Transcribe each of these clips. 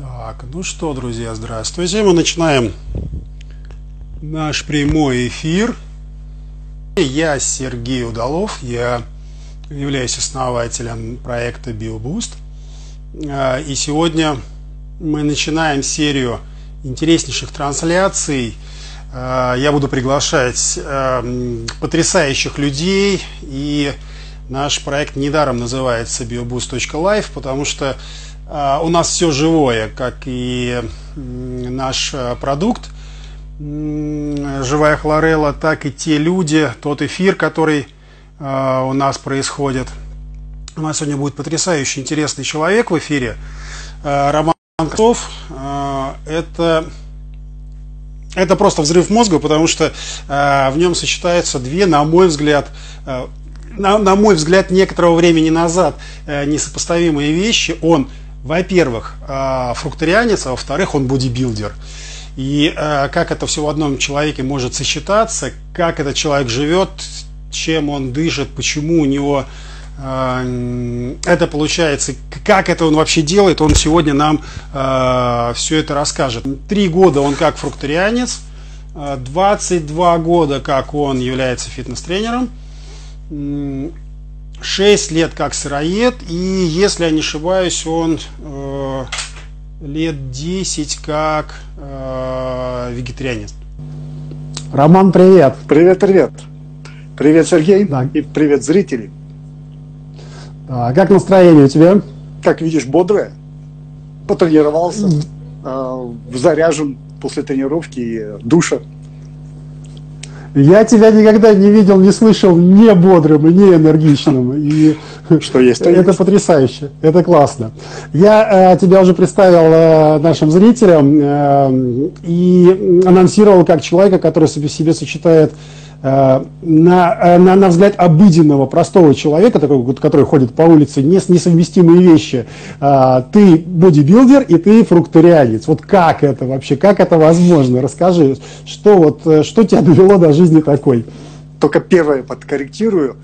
Так, ну что, друзья, здравствуйте. Мы начинаем наш прямой эфир. Я Сергей Удалов, я являюсь основателем проекта BioBoost. А, и сегодня мы начинаем серию интереснейших трансляций. А, я буду приглашать а, потрясающих людей и наш проект недаром называется bioboost.life, потому что у нас все живое, как и наш продукт живая хлорелла, так и те люди, тот эфир, который у нас происходит. У нас сегодня будет потрясающий интересный человек в эфире. Роман Косов. Это это просто взрыв мозга, потому что э, в нем сочетаются две, на мой взгляд, э, на, на мой взгляд, некоторого времени назад э, несопоставимые вещи. Он, во-первых, э, фрукторианец, а во-вторых, он бодибилдер. И э, как это все в одном человеке может сочетаться, как этот человек живет, чем он дышит, почему у него э, это получается, как это он вообще делает, он сегодня нам все это расскажет. Три года он как фрукторианец, 22 года как он является фитнес-тренером, 6 лет как сыроед, и если я не ошибаюсь, он э, лет 10 как э, вегетарианец. Роман, привет. Привет, привет. Привет, Сергей. Да. И привет, зрители. А как настроение у тебя? Как видишь, бодрое. Потренировался, э, заряжен после тренировки и душа. Я тебя никогда не видел, не слышал не бодрым и не энергичным. И что есть, то это потрясающе, это классно. Я э, тебя уже представил э, нашим зрителям э, и анонсировал как человека, который в себе сочетает на, э, на, на взгляд обыденного, простого человека, такой, который ходит по улице, не, несовместимые вещи. Э, ты бодибилдер и ты фрукторианец. Вот как это вообще, как это возможно? Расскажи, что, вот, что тебя довело до жизни такой? Только первое подкорректирую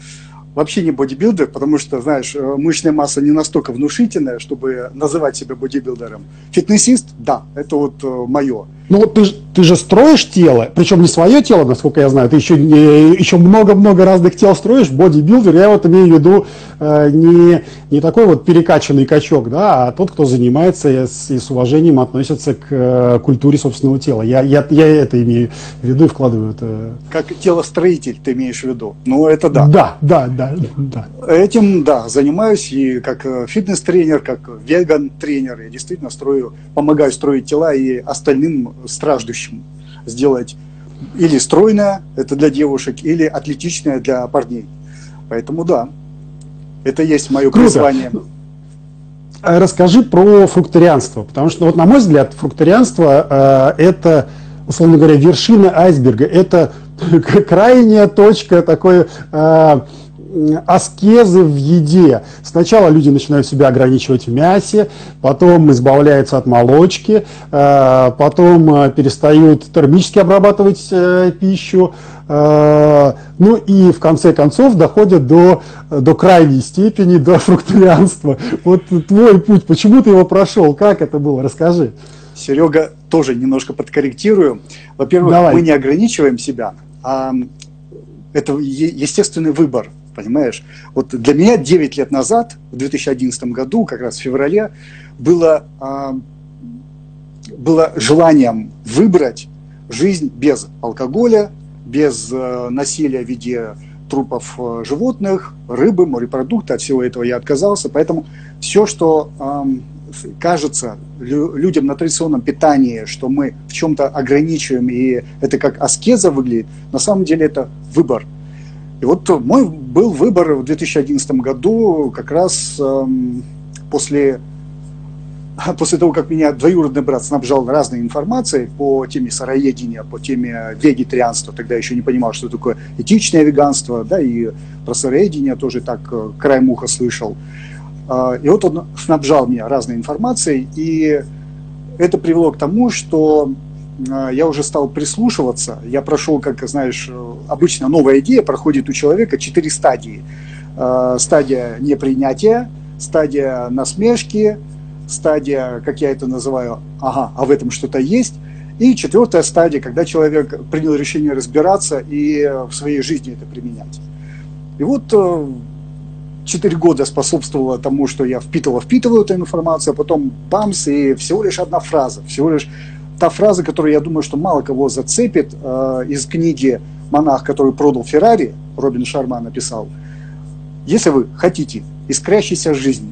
вообще не бодибилдер, потому что, знаешь, мышечная масса не настолько внушительная, чтобы называть себя бодибилдером. Фитнесист, да, это вот мое. Ну вот ты, ты же строишь тело, причем не свое тело, насколько я знаю, ты еще, еще много-много разных тел строишь, бодибилдер, я вот имею в виду э, не, не такой вот перекачанный качок, да, а тот, кто занимается и с, и с уважением относится к э, культуре собственного тела. Я, я, я это имею в виду и вкладываю это. Как телостроитель ты имеешь в виду? Ну это да. Да, да, да. да. Этим, да, занимаюсь и как э, фитнес-тренер, как веган-тренер, я действительно строю, помогаю строить тела и остальным страждущим сделать или стройное, это для девушек, или атлетичное для парней. Поэтому да, это есть мое Круто. призвание. А расскажи про фрукторианство, потому что, вот, на мой взгляд, фрукторианство э, это, условно говоря, вершина айсберга, это крайняя точка такой э, аскезы в еде. Сначала люди начинают себя ограничивать в мясе, потом избавляются от молочки, э, потом э, перестают термически обрабатывать э, пищу, ну и в конце концов доходят до, до крайней степени, до фрукторианства. Вот твой путь, почему ты его прошел, как это было, расскажи. Серега, тоже немножко подкорректирую. Во-первых, мы не ограничиваем себя, а это естественный выбор понимаешь? Вот для меня 9 лет назад, в 2011 году, как раз в феврале, было, а, было желанием выбрать жизнь без алкоголя, без а, насилия в виде трупов а, животных, рыбы, морепродукта, от всего этого я отказался. Поэтому все, что кажется людям на традиционном питании, что мы в чем-то ограничиваем, и это как аскеза выглядит, на самом деле это выбор – и вот мой был выбор в 2011 году как раз эм, после, после того, как меня двоюродный брат снабжал разной информацией по теме сыроедения, по теме вегетарианства, тогда еще не понимал, что такое этичное веганство, да, и про сыроедение тоже так э, краем уха слышал. Э, и вот он снабжал меня разной информацией, и это привело к тому, что а, я уже стал прислушиваться. Я прошел, как знаешь, обычно новая идея проходит у человека четыре стадии. А, стадия непринятия, стадия насмешки, стадия, как я это называю, ага, а в этом что-то есть. И четвертая стадия, когда человек принял решение разбираться и в своей жизни это применять. И вот э, четыре года способствовало тому, что я впитывал, впитывал эту информацию, а потом бамс, и всего лишь одна фраза, всего лишь та фраза, которую я думаю, что мало кого зацепит, э, из книги «Монах, который продал Феррари», Робин Шарма написал, если вы хотите искрящейся жизни,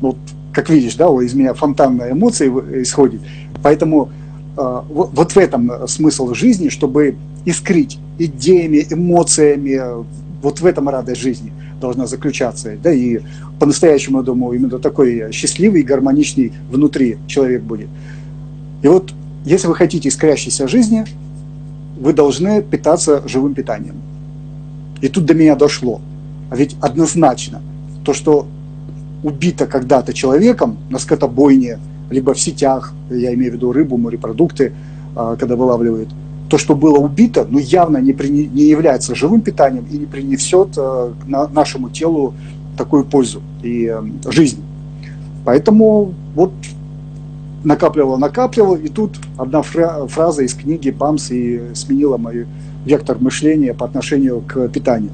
вот как видишь, да, из меня фонтанная эмоция исходит, поэтому э, вот в этом смысл жизни, чтобы искрить идеями, эмоциями, вот в этом радость жизни должна заключаться. Да, и по-настоящему, я думаю, именно такой счастливый, гармоничный внутри человек будет. И вот если вы хотите искрящейся жизни, вы должны питаться живым питанием. И тут до меня дошло. А ведь однозначно, то, что убито когда-то человеком на скотобойне, либо в сетях, я имею в виду рыбу, морепродукты, а, когда вылавливают, то, что было убито, ну, явно не, при, не является живым питанием и не принесет э, на, нашему телу такую пользу и э, жизнь. Поэтому вот накапливал, накапливал, и тут одна фра- фраза из книги «Бамс» и сменила мой вектор мышления по отношению к питанию.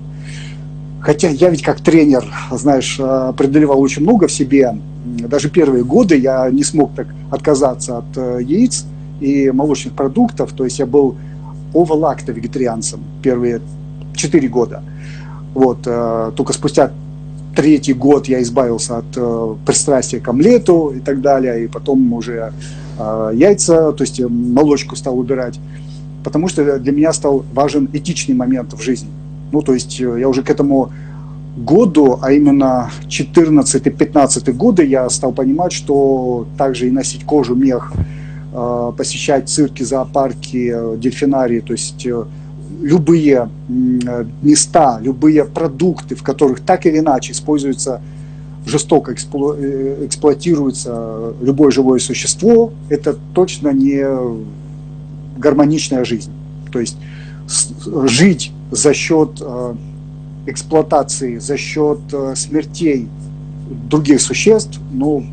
Хотя я ведь как тренер, знаешь, преодолевал очень много в себе. Даже первые годы я не смог так отказаться от э, яиц и молочных продуктов. То есть я был овалакто вегетарианцем первые четыре года. Вот, э, только спустя третий год я избавился от э, пристрастия к омлету и так далее, и потом уже э, яйца, то есть молочку стал убирать, потому что для меня стал важен этичный момент в жизни. Ну, то есть я уже к этому году, а именно 14-15 годы, я стал понимать, что также и носить кожу, мех, Э, посещать цирки, зоопарки, э, дельфинарии, то есть э, любые места, любые продукты, в которых так или иначе используется жестоко эксплуатируется любое живое существо, это точно не гармоничная жизнь. То есть жить за счет эксплуатации, за счет смертей других существ, ну,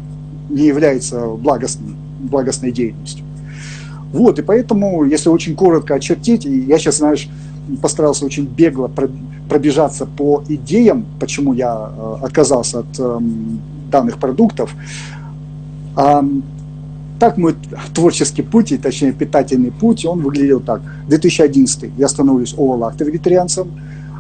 не является благостным благостной деятельностью. Вот, и поэтому, если очень коротко очертить, и я сейчас, знаешь, постарался очень бегло пробежаться по идеям, почему я э, отказался от э, данных продуктов. Так мой творческий путь, и точнее питательный путь, он выглядел так. 2011 я становлюсь оволакто-вегетарианцем,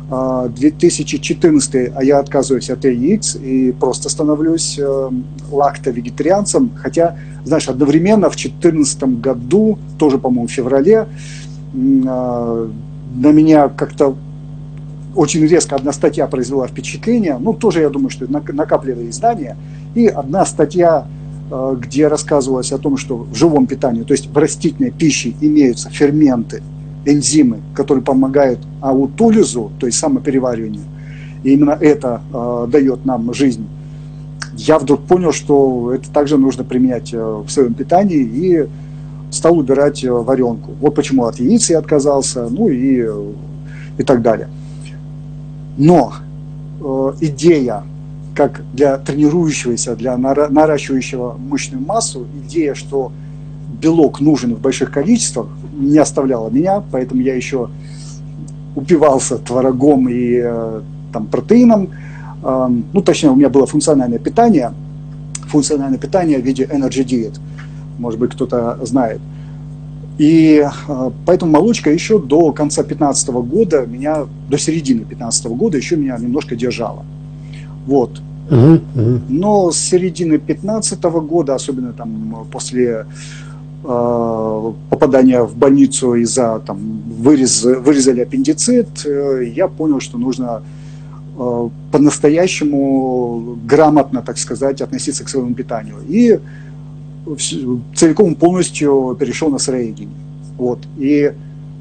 2014, а, а я отказываюсь от яиц и просто становлюсь э, лакто-вегетарианцем, хотя, знаешь, одновременно в 2014 году, тоже, по-моему, в феврале, э, на меня как-то очень резко одна статья произвела впечатление, ну, тоже, я думаю, что это накапливая издания, и одна статья, э, где рассказывалось о том, что в живом питании, то есть в растительной пище имеются ферменты, энзимы, которые помогают аутолизу, то есть самоперевариванию. И именно это э, дает нам жизнь. Я вдруг понял, что это также нужно применять э, в своем питании и стал убирать э, варенку. Вот почему от яиц я отказался, ну и, э, и так далее. Но э, идея, как для тренирующегося, для наращивающего мышечную массу, идея, что белок нужен в больших количествах, не оставляла меня, поэтому я еще упивался творогом и э, там, протеином. Э, ну, точнее, у меня было функциональное питание, функциональное питание в виде energy diet, может быть, кто-то знает. И э, поэтому молочка еще до конца 2015 года меня, до середины 2015 года еще меня немножко держала. Вот. Но с середины 2015 года, особенно там после попадания в больницу из-за там вырез, вырезали аппендицит, э, я понял, что нужно э, по-настоящему грамотно, так сказать, относиться к своему питанию. И целиком полностью перешел на сыроедение. Вот. И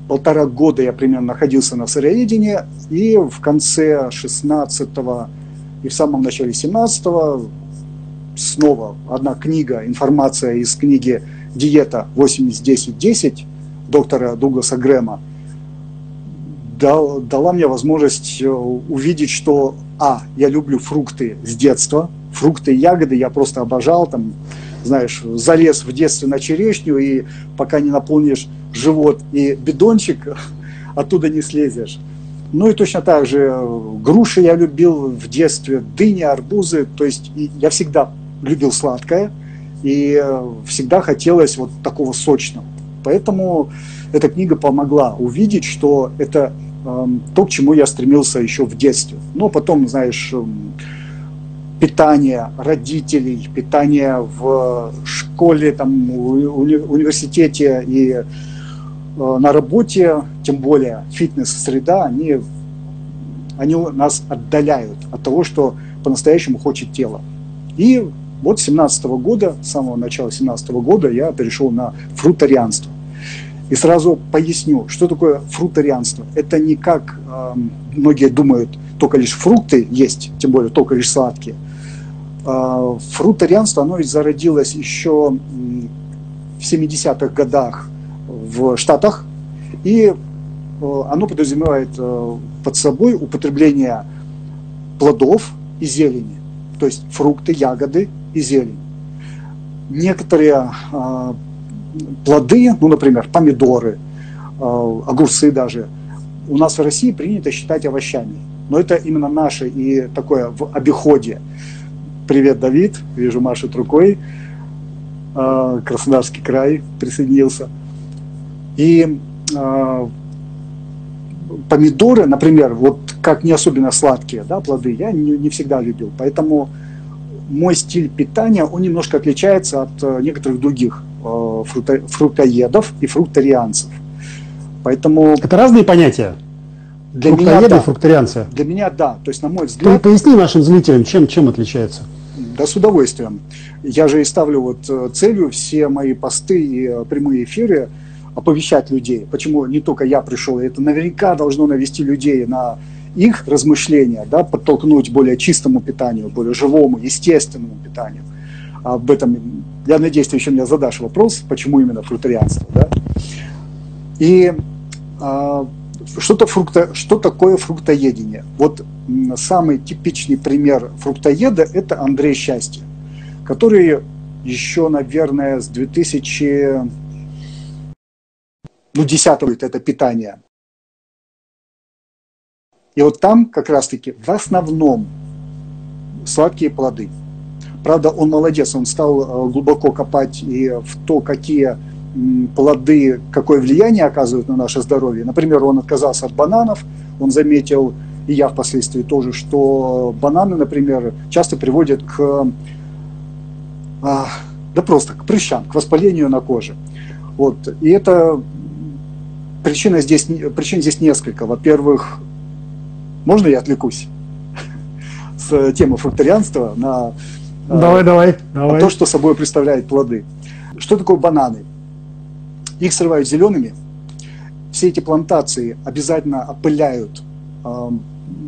полтора года я примерно находился на сыроедении, и в конце 16 и в самом начале 17 снова одна книга, информация из книги диета 80-10-10 доктора Дугласа Грэма дал, дала мне возможность э, увидеть, что, а, я люблю фрукты с детства, фрукты и ягоды я просто обожал, там, знаешь, залез в детстве на черешню, и пока не наполнишь живот и бидончик, оттуда не слезешь. Ну и точно так же э, груши я любил в детстве, дыни, арбузы. То есть я всегда любил сладкое и э, всегда хотелось вот такого сочного. Поэтому эта книга помогла увидеть, что это э, то, к чему я стремился еще в детстве. Но потом, знаешь, э, питание родителей, питание в школе, там, уни университете и Э, на работе, тем более фитнес-среда, они, они нас отдаляют от того, что по-настоящему хочет тело. И вот с 17 года, с самого начала 17 года я перешел на фрутарианство. И сразу поясню, что такое фрутарианство. Это не как э, многие думают, только лишь фрукты есть, тем более только лишь сладкие. Э, фрутарианство, оно ведь зародилось еще в 70-х годах в Штатах, и э, оно подразумевает э, под собой употребление плодов и зелени, то есть фрукты, ягоды и зелень. Некоторые э, плоды, ну, например, помидоры, огурцы даже, у нас в России принято считать овощами. Но это именно наше и такое в обиходе. Привет, Давид, вижу машет рукой. Краснодарский край присоединился – и э, помидоры, например, вот как не особенно сладкие да, плоды, я не, не всегда любил. Поэтому мой стиль питания, он немножко отличается от э, некоторых других э, фруто, фруктоедов и фрукторианцев. Поэтому... Это разные понятия? Для меня, да. фрукторианцы? Для меня, да. То есть, на мой взгляд... Ты поясни нашим зрителям, чем, чем отличается? Да, с удовольствием. Я же и ставлю вот э, целью все мои посты и прямые эфиры – оповещать людей. Почему не только я пришел, это наверняка должно навести людей на их размышления, да, подтолкнуть более чистому питанию, более живому, естественному питанию. Об этом, я надеюсь, ты еще мне задашь вопрос, почему именно фрутарианство. Да? И а, что-то фрукто, что такое фруктоедение? Вот самый типичный пример фруктоеда – это Андрей Счастье, который еще, наверное, с 2000 ну, десятого это питание. И вот там как раз-таки в основном сладкие плоды. Правда, он молодец, он стал э, глубоко копать и в то, какие плоды, какое влияние оказывают на наше здоровье. Например, он отказался от бананов, он заметил, и я впоследствии тоже, что бананы, например, часто приводят к, а, да просто к прыщам, к воспалению на коже. Вот. И это Причина здесь, причин здесь несколько. Во-первых, можно я отвлекусь с темы фрукторианства на, э, давай, давай, давай. то, что собой представляет плоды. Что такое бананы? Их срывают зелеными. Все эти плантации обязательно опыляют э,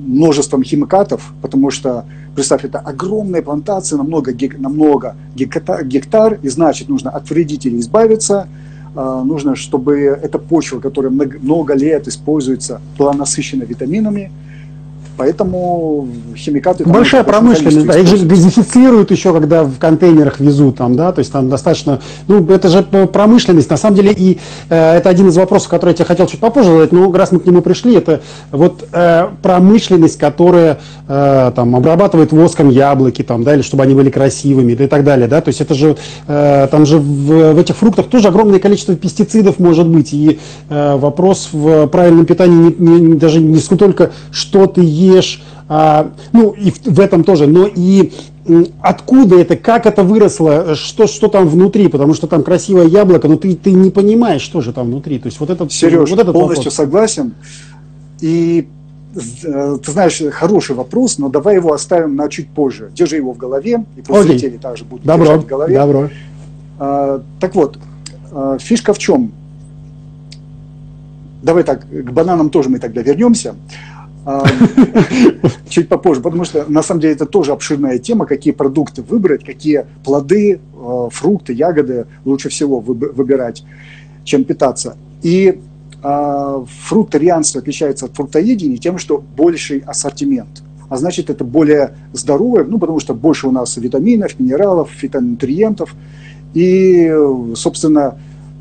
множеством химикатов, потому что, представь, это огромная плантация на много, на много гектар, гектар, и значит, нужно от вредителей избавиться – а, нужно, чтобы эта почва, которая много лет используется, была насыщена витаминами, Поэтому химикаты... Большая промышленность, да, их же газифицируют еще, когда в контейнерах везут там, да, то есть там достаточно, ну, это же промышленность, на самом деле, и э, это один из вопросов, который я тебе хотел чуть попозже задать, но раз мы к нему пришли, это вот э, промышленность, которая э, там обрабатывает воском яблоки, там, да, или чтобы они были красивыми, и так далее, да, то есть это же, э, там же в, в этих фруктах тоже огромное количество пестицидов может быть, и э, вопрос в правильном питании не, не, даже не столько, что ты ешь, ешь, а, ну и в, в этом тоже, но и откуда это, как это выросло, что, что там внутри, потому что там красивое яблоко, но ты, ты не понимаешь, что же там внутри. То есть вот этот, Сереж, вот этот полностью вопрос. согласен. И э, ты знаешь, хороший вопрос, но давай его оставим на чуть позже. Держи его в голове, и пусть зрители также будут добро, держать в голове. Добро. А, так вот, а, фишка в чем? Давай так, к бананам тоже мы тогда вернемся. Чуть попозже, потому что на самом деле это тоже обширная тема, какие продукты выбрать, какие плоды, э, фрукты, ягоды лучше всего выбирать, чем питаться. И а, фруктарианство отличается от фруктоедения тем, что больший ассортимент. а значит это более здоровое, ну потому что больше у нас витаминов, минералов, фитонутриентов, и, собственно,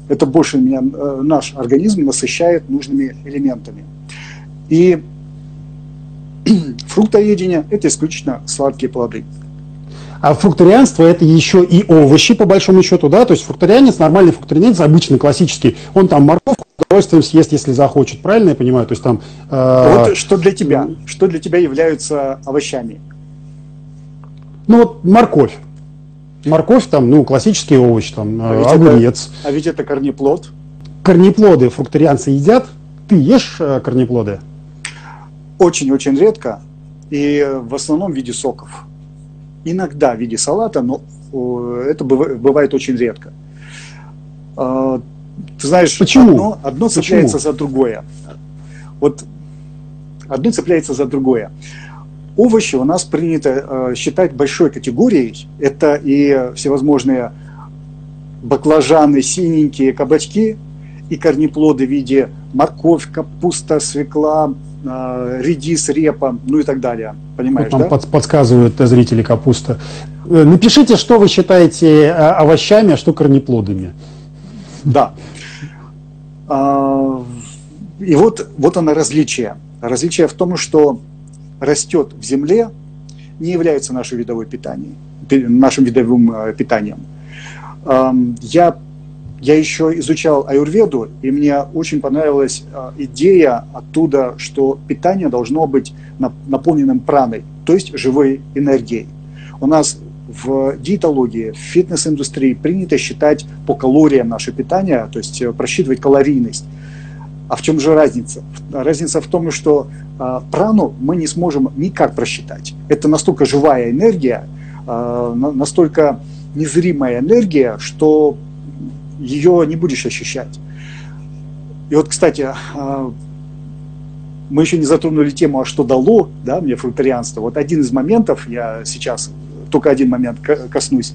это больше меня, э, наш организм насыщает нужными элементами. И фруктоедение – это исключительно сладкие плоды. А фрукторианство это еще и овощи, по большому счету, да? То есть фрукторианец, нормальный фрукторианец, обычный, классический, он там морковку с удовольствием съест, если захочет. Правильно я понимаю? То есть там... Э... Вот что для тебя? Что для тебя являются овощами? Ну вот морковь. Морковь там, ну, классический овощ, там, а ведь огурец. Это, а ведь это корнеплод. Корнеплоды фрукторианцы едят? Ты ешь э, корнеплоды? Очень-очень редко. И в основном в виде соков иногда в виде салата, но это бывает очень редко. А, ты знаешь, Почему? одно, одно цепляется Почему? за другое. Вот одно цепляется за другое. Овощи у нас принято э, считать большой категорией. Это и всевозможные баклажаны, синенькие кабачки, и корнеплоды в виде морковь, капуста, свекла, э, редис, репа, ну и так далее. Понимаешь, вот нам да? подсказывают зрители капуста. Э, напишите, что вы считаете э, овощами, а что корнеплодами. Да. А, и вот, вот оно различие. Различие в том, что растет в земле, не является нашим видовым питанием, нашим видовым э, питанием. Я я еще изучал аюрведу, и мне очень понравилась э, идея оттуда, что питание должно быть наполненным праной, то есть живой энергией. У нас в диетологии, в фитнес-индустрии принято считать по калориям наше питание, то есть э, просчитывать калорийность. А в чем же разница? Разница в том, что э, прану мы не сможем никак просчитать. Это настолько живая энергия, э, настолько незримая энергия, что ее не будешь ощущать. И вот, кстати, а, мы еще не затронули тему, а что дало да, мне фрукторианство. Вот один из моментов, я сейчас только один момент коснусь.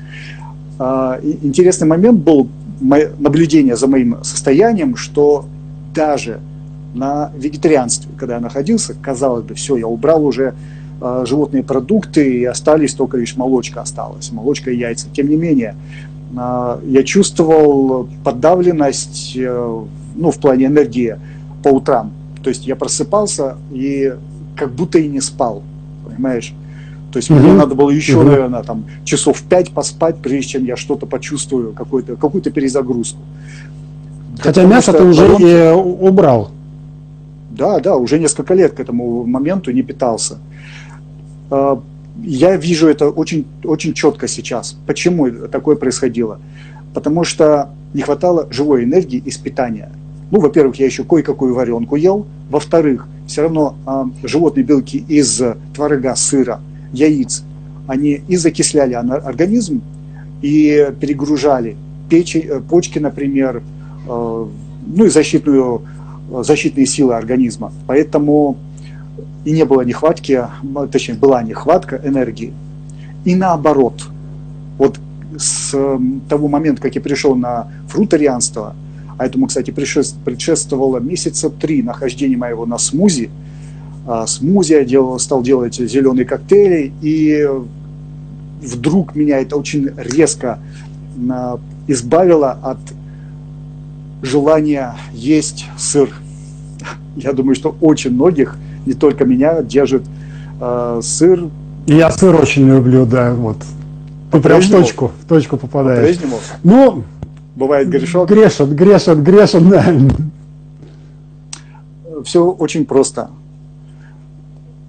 А, интересный момент был наблюдение за моим состоянием, что даже на вегетарианстве, когда я находился, казалось бы, все, я убрал уже а, животные продукты, и остались только лишь молочка осталась, молочка и яйца. Тем не менее, я чувствовал подавленность э, ну, в плане энергии по утрам. То есть я просыпался и как будто и не спал, понимаешь? То есть mm-hmm. мне надо было еще, mm-hmm. наверное, там, часов пять поспать, прежде чем я что-то почувствую, какую-то, какую-то перезагрузку. Хотя Потому мясо ты уже потом... и убрал. Да, да, уже несколько лет к этому моменту не питался. Я вижу это очень, очень четко сейчас. Почему такое происходило? Потому что не хватало живой энергии из питания. Ну, во-первых, я еще кое-какую варенку ел. Во-вторых, все равно а, животные белки из творога, сыра, яиц, они и закисляли организм, и перегружали печень, э, почки, например, э, ну и защитную, защитные силы организма. Поэтому и не было нехватки, точнее, была нехватка энергии. И наоборот, вот с того момента, как я пришел на фрутарианство, а этому, кстати, предшествовало месяца три нахождения моего на смузи, а, смузи я делал, стал делать зеленые коктейли, и вдруг меня это очень резко избавило от желания есть сыр. Я думаю, что очень многих – не только меня, держит э, сыр. Я сыр очень люблю, да, вот. Ты прям в точку, в точку попадаешь. По-прежнему? Ну, бывает грешок. Грешен, грешен, грешен, да. Все очень просто.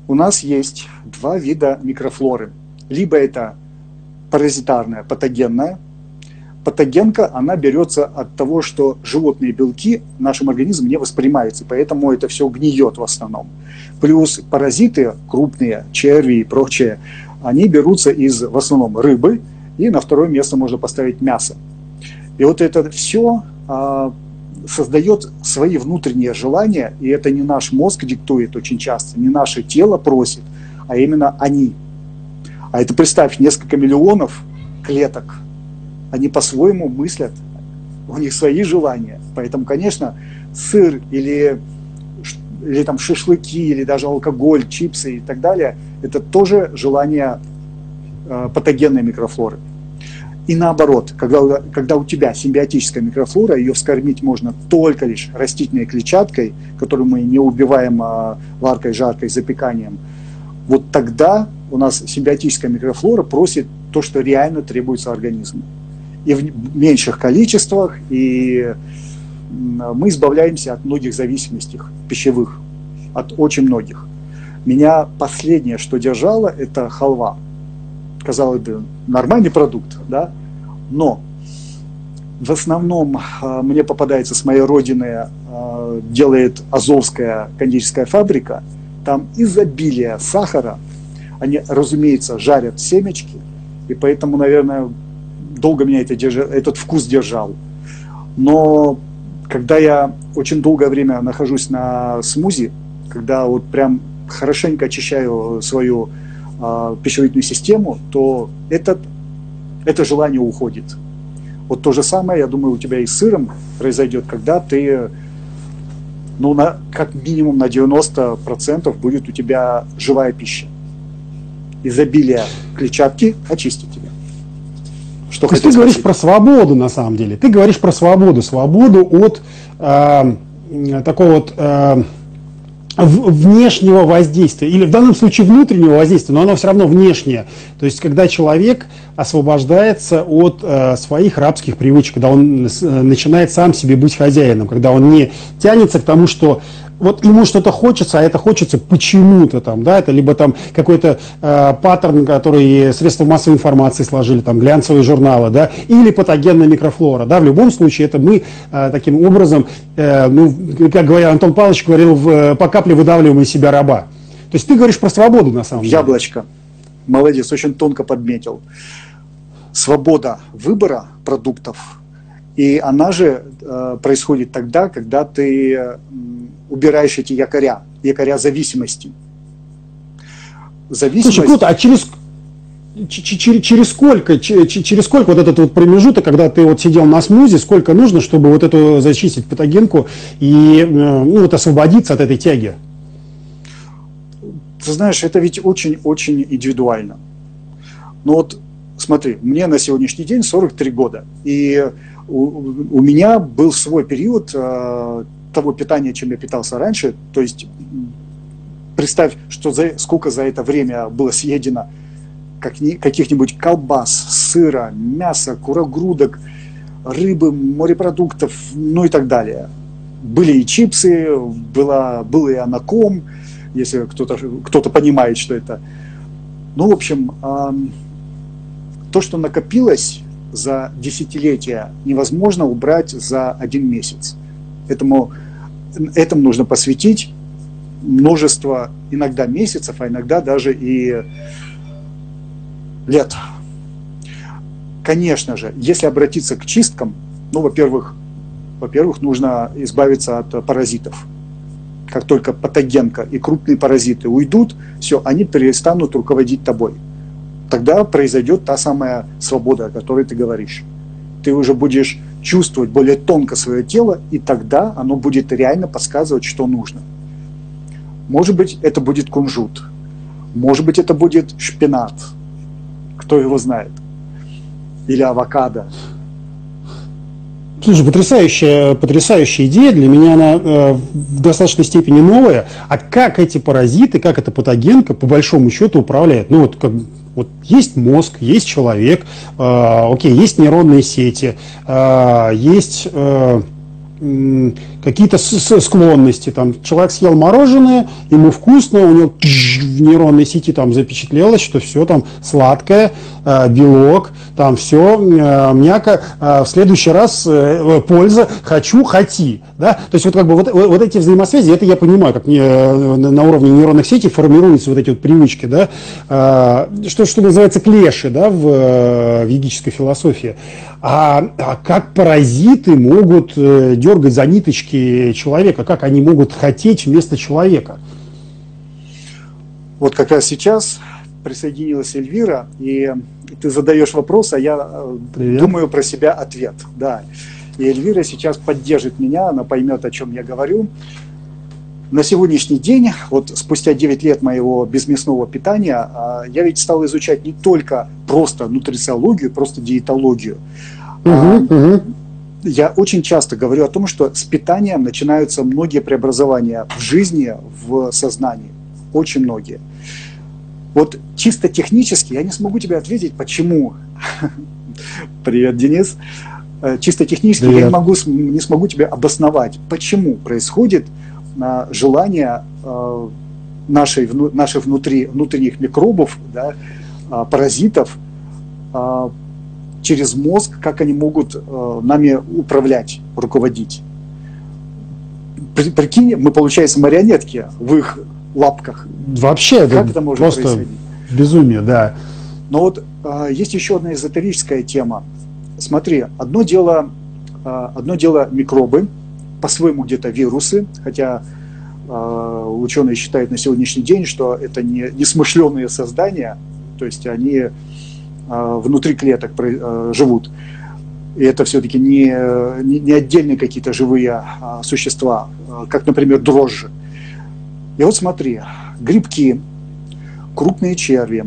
У нас есть два вида микрофлоры. Либо это паразитарная, патогенная, патогенка, она берется от того, что животные белки нашим организмом не воспринимаются, поэтому это все гниет в основном. Плюс паразиты крупные, черви и прочее, они берутся из в основном рыбы, и на второе место можно поставить мясо. И вот это все а, создает свои внутренние желания, и это не наш мозг диктует очень часто, не наше тело просит, а именно они. А это представь, несколько миллионов клеток – они по-своему мыслят, у них свои желания. Поэтому, конечно, сыр или, или там шашлыки, или даже алкоголь, чипсы и так далее, это тоже желание э, патогенной микрофлоры. И наоборот, когда, когда у тебя симбиотическая микрофлора, ее вскормить можно только лишь растительной клетчаткой, которую мы не убиваем а, варкой, жаркой, запеканием, вот тогда у нас симбиотическая микрофлора просит то, что реально требуется организму. И в меньших количествах, и мы избавляемся от многих зависимостей пищевых, от очень многих. Меня последнее, что держало, это халва. Казалось бы, нормальный продукт, да? Но в основном э, мне попадается с моей родины, э, делает Азовская кондитерская фабрика. Там изобилие сахара. Они, разумеется, жарят семечки. И поэтому, наверное, долго меня это держа, этот вкус держал. Но когда я очень долгое время нахожусь на смузи, когда вот прям хорошенько очищаю свою э, пищеварительную систему, то этот, это желание уходит. Вот то же самое, я думаю, у тебя и с сыром произойдет, когда ты, ну, на, как минимум на 90% будет у тебя живая пища. Изобилие клетчатки очистит. Что То есть ты говоришь про свободу на самом деле. Ты говоришь про свободу, свободу от э, такого вот э, внешнего воздействия, или в данном случае внутреннего воздействия, но оно все равно внешнее. То есть, когда человек освобождается от э, своих рабских привычек, когда он э, начинает сам себе быть хозяином, когда он не тянется к тому, что вот ему что-то хочется, а это хочется почему-то там, да, это либо там какой-то э, паттерн, который средства массовой информации сложили, там глянцевые журналы, да, или патогенная микрофлора, да, в любом случае это мы э, таким образом, э, ну, как говорил Антон Павлович говорил, в, по капле выдавливаем из себя раба. То есть ты говоришь про свободу на самом деле. Яблочко. Молодец, очень тонко подметил. Свобода выбора продуктов, и она же э, происходит тогда, когда ты убираешь эти якоря, якоря зависимости. Зависимость... Слушай, круто, а через, через, через сколько, через сколько вот этот вот промежуток, когда ты вот сидел на смузе, сколько нужно, чтобы вот эту зачистить патогенку и э, ну, вот освободиться от этой тяги? Ты знаешь, это ведь очень-очень индивидуально. Ну вот смотри, мне на сегодняшний день 43 года, и у, у меня был свой период э, того питания, чем я питался раньше. То есть представь, что за, сколько за это время было съедено как, каких-нибудь колбас, сыра, мяса, курогрудок, рыбы, морепродуктов, ну и так далее. Были и чипсы, была, был и анаком, если кто-то кто понимает, что это. Ну, в общем, то, что накопилось за десятилетия, невозможно убрать за один месяц. Этому, этому нужно посвятить множество, иногда месяцев, а иногда даже и лет. Конечно же, если обратиться к чисткам, ну, во-первых, во-первых, нужно избавиться от паразитов. Как только патогенка и крупные паразиты уйдут, все, они перестанут руководить тобой. Тогда произойдет та самая свобода, о которой ты говоришь. Ты уже будешь чувствовать более тонко свое тело, и тогда оно будет реально подсказывать, что нужно. Может быть, это будет кунжут, может быть, это будет шпинат, кто его знает, или авокадо. Слушай, потрясающая, потрясающая идея. Для меня она э, в достаточной степени новая. А как эти паразиты, как эта патогенка, по большому счету, управляет? Ну, вот как, вот есть мозг, есть человек, э, окей, есть нейронные сети, э, есть э, какие-то склонности. Там человек съел мороженое, ему вкусно, у него в нейронной сети там запечатлелось, что все там сладкое, э, белок, там все э, мягко. Э, в следующий раз польза, хочу, хоти. Да? То есть вот как бы вот, вот эти взаимосвязи, это я понимаю, как на уровне нейронных сетей формируются вот эти вот привычки, да, что, что называется клеши да, в, в йогической философии. А, а как паразиты могут дергать за ниточки человека, как они могут хотеть вместо человека. Вот как раз сейчас присоединилась Эльвира, и ты задаешь вопрос, а я э, Привет. думаю про себя ответ. Да. И Эльвира сейчас поддержит меня, она поймет, о чем я говорю. на сегодняшний день, вот спустя 9 лет моего безмясного питания, а, я ведь стал изучать не только просто нутрициологию, просто диетологию. Угу, угу. Я очень часто говорю о том, что с питанием начинаются многие преобразования в жизни, в сознании. Очень многие. Вот чисто технически я не смогу тебе ответить, почему. Привет, Денис. Э, чисто технически Привет. я не, могу, не смогу тебе обосновать, почему происходит желание э, нашей, наших внутри, внутренних микробов, да, а, паразитов а, через мозг, как они могут э, нами управлять, руководить. Прикинь, мы, получается, марионетки в их лапках. Вообще, как это, это может просто происходить? безумие, да. Но вот э, есть еще одна эзотерическая тема. Смотри, одно дело, одно дело микробы, по-своему где-то вирусы, хотя э, ученые считают на сегодняшний день, что это не несмышленные создания, то есть они э, внутри клеток э, живут. И это все-таки не, не, отдельные какие-то живые э, существа, э, как, например, дрожжи. И вот смотри, грибки, крупные черви,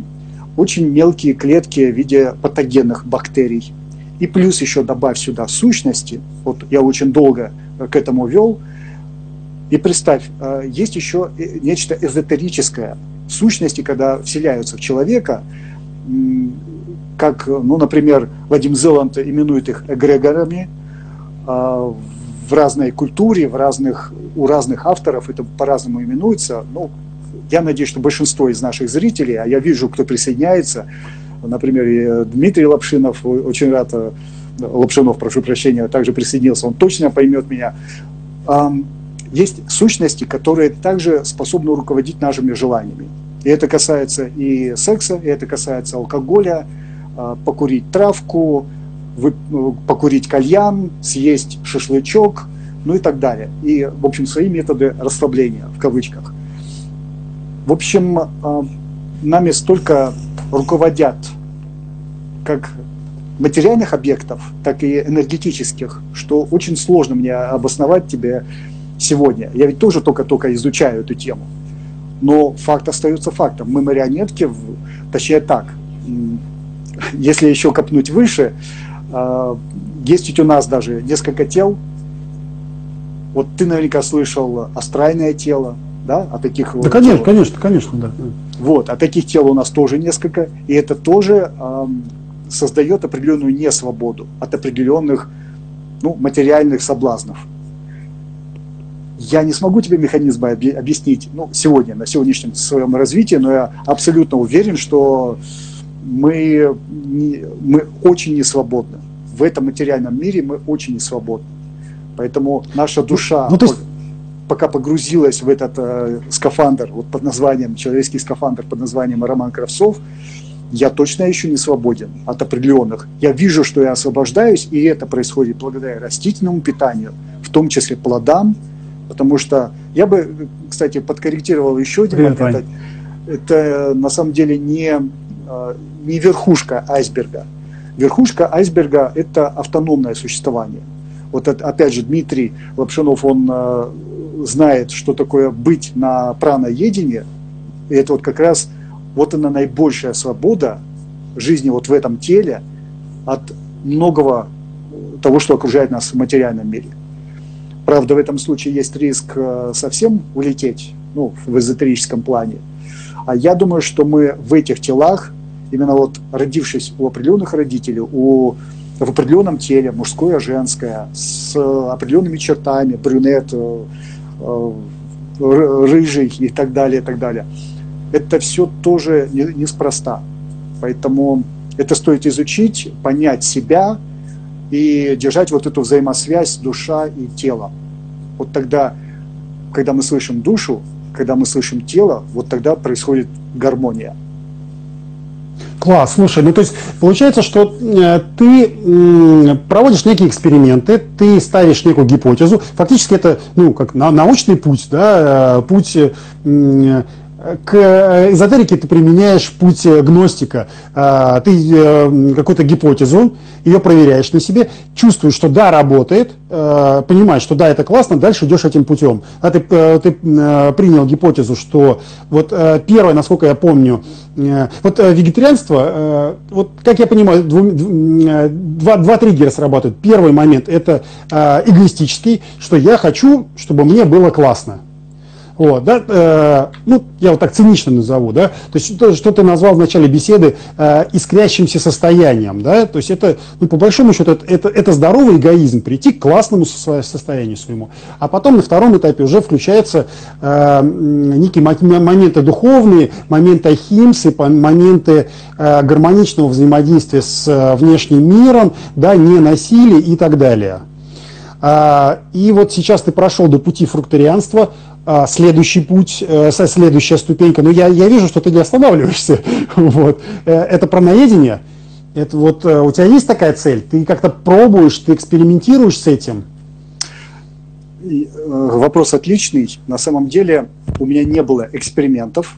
очень мелкие клетки в виде патогенных бактерий. И плюс еще добавь сюда сущности. Вот я очень долго к этому вел. И представь, э, есть еще нечто эзотерическое, сущности, когда вселяются в человека, как, ну, например, Вадим Зеланд именует их эгрегорами, а, в разной культуре, в разных, у разных авторов это по-разному именуется. Ну, я надеюсь, что большинство из наших зрителей, а я вижу, кто присоединяется, например, Дмитрий Лапшинов, очень рад э, Лапшинов, прошу прощения, также присоединился, он точно поймет меня. Есть сущности, которые также способны руководить нашими желаниями. И это касается и секса, и это касается алкоголя, покурить травку, ну, покурить кальян, съесть шашлычок, ну и так далее. И, в общем, свои методы расслабления, в кавычках. В общем, а, нами столько руководят как материальных объектов, так и энергетических, что очень сложно мне обосновать тебе сегодня. Я ведь тоже только-только изучаю эту тему. Но факт остается фактом. Мы марионетки, точнее так, если еще копнуть выше, а, есть ведь у нас даже несколько тел. Вот ты наверняка слышал астральное тело, да, о таких Да, вот конечно, тел. конечно, конечно, да. Вот, а таких тел у нас тоже несколько, и это тоже создает определенную несвободу от определенных ну, материальных соблазнов. Я не смогу тебе механизмы объяснить ну, сегодня, на сегодняшнем своем развитии, но я абсолютно уверен, что мы, не, мы очень не свободны. В этом материальном мире мы очень не свободны. Поэтому наша ну, душа, ну, есть... пока погрузилась в этот э, скафандр, вот под названием, человеческий скафандр под названием Роман Кравцов, я точно еще не свободен от определенных. Я вижу, что я освобождаюсь, и это происходит благодаря растительному питанию, в том числе плодам, потому что я бы, кстати, подкорректировал еще один Привет, момент. Это, это на самом деле не, не верхушка айсберга. Верхушка айсберга – это автономное существование. Вот опять же, Дмитрий Лапшинов, он э, знает, что такое быть на праноедении, и это вот как раз – вот она наибольшая свобода жизни вот в этом теле от многого того, что окружает нас в материальном мире. Правда, в этом случае есть риск э, совсем улететь, ну, в эзотерическом плане. А я думаю, что мы в этих телах, именно вот родившись у определенных родителей, у, в определенном теле, мужское, женское, с определенными чертами, брюнет, э, э, рыжий и так далее, и так далее – это все тоже неспроста. Поэтому это стоит изучить, понять себя и держать вот эту взаимосвязь душа и тело. Вот тогда, когда мы слышим душу, когда мы слышим тело, вот тогда происходит гармония. Класс, слушай, ну то есть получается, что э, ты э, проводишь некие эксперименты, ты ставишь некую гипотезу, фактически это ну как на, научный путь, да, э, путь э, к э, эзотерике ты применяешь путь э, гностика. А, ты э, какую-то гипотезу, ее проверяешь на себе, чувствуешь, что да, работает, понимаешь, что да, это классно, дальше идешь этим путем. А ты, ты принял гипотезу, что вот первое, насколько я помню, вот вегетарианство, вот как я понимаю, два, два триггера срабатывают. Первый момент – это эгоистический, что я хочу, чтобы мне было классно. Вот, да, э, ну, я вот так цинично назову, да, то есть что, что ты назвал в начале беседы э, искрящимся состоянием, да, то есть это, ну, по большому счету, это, это, это здоровый эгоизм, прийти к классному состоянию своему. А потом на втором этапе уже включаются э, некие моменты духовные, моменты ахимсы, моменты э, гармоничного взаимодействия с э, внешним миром, да, не насилие и так далее. А, и вот сейчас ты прошел до пути фрукторианства, а, следующий путь, э, следующая ступенька. Но я, я вижу, что ты не останавливаешься. Вот. Э, это про наедение. Это вот э, у тебя есть такая цель? Ты как-то пробуешь, ты экспериментируешь с этим? Вопрос отличный. На самом деле у меня не было экспериментов.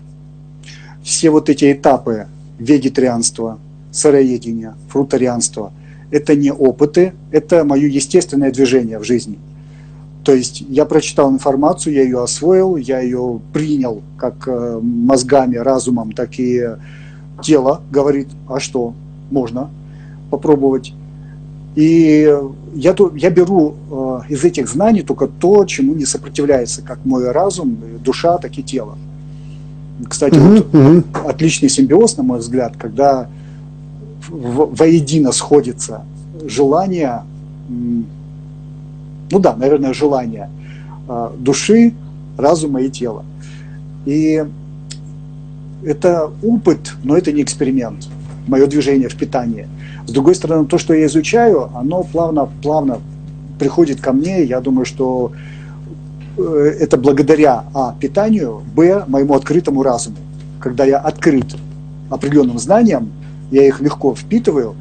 Все вот эти этапы вегетарианства, сыроедения, фрутарианства – это не опыты, это мое естественное движение в жизни – то есть я прочитал информацию, я ее освоил, я ее принял как э, мозгами, разумом, так и тело говорит, а что, можно попробовать. И я, я беру э, из этих знаний только то, чему не сопротивляется, как мой разум, душа, так и тело. Кстати, mm-hmm. вот отличный симбиоз, на мой взгляд, когда воедино сходится желание ну да, наверное, желание а, души, разума и тела. И это опыт, но это не эксперимент, мое движение в питании. С другой стороны, то, что я изучаю, оно плавно, плавно приходит ко мне. Я думаю, что э, это благодаря а. питанию, б. моему открытому разуму. Когда я открыт определенным знаниям, я их легко впитываю,